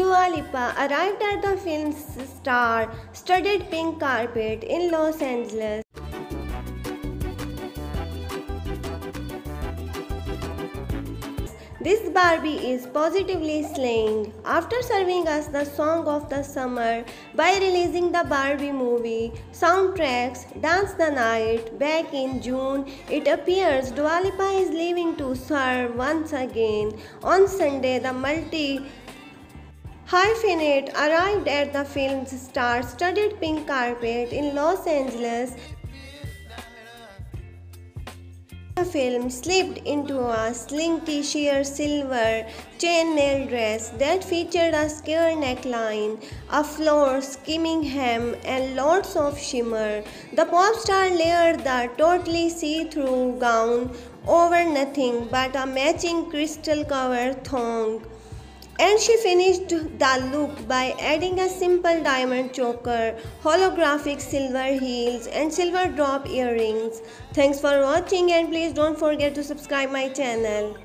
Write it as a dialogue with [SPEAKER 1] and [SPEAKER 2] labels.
[SPEAKER 1] Dua Lipa arrived at the film's star-studded pink carpet in Los Angeles. This Barbie is positively slaying. After serving us the song of the summer by releasing the Barbie movie soundtracks Dance the Night back in June, it appears Dua Lipa is leaving to serve once again. On Sunday, the multi hyphenate arrived at the film's star-studded pink carpet in Los Angeles the film slipped into a slinky sheer silver chainmail dress that featured a square neckline, a floor skimming hem, and lots of shimmer. The pop star layered the totally see-through gown over nothing but a matching crystal covered thong. And she finished the look by adding a simple diamond choker, holographic silver heels and silver drop earrings. Thanks for watching and please don't forget to subscribe my channel.